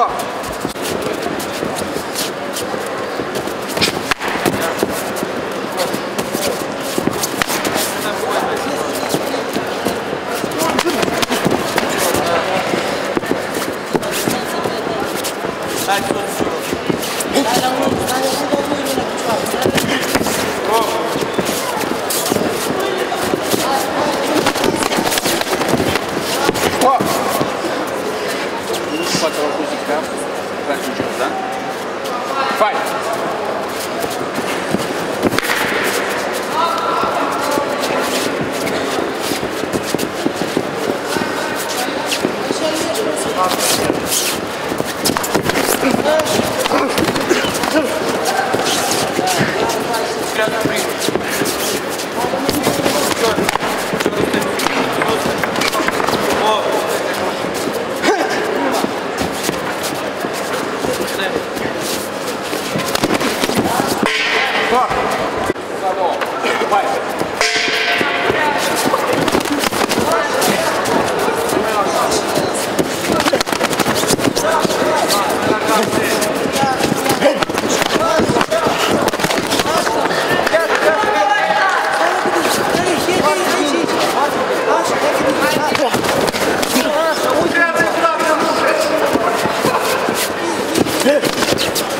よっ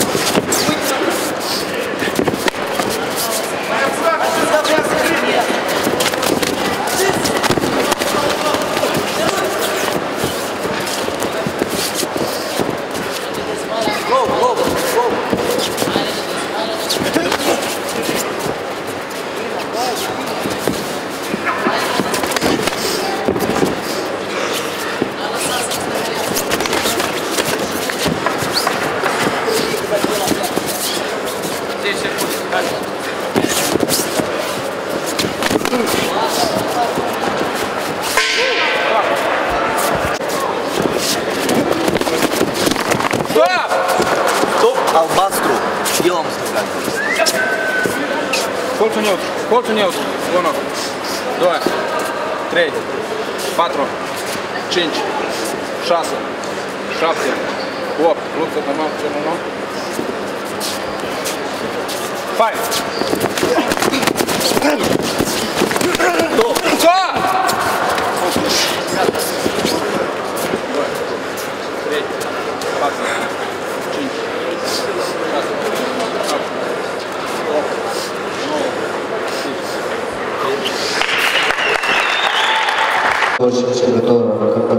Eu am stăpânit. Colțul neutru, colțul neutru. 1, 2, 3, 4, 5, 6, 7, 8. Luptă pe mă, ce nu? Fight! Stop! площадь, которая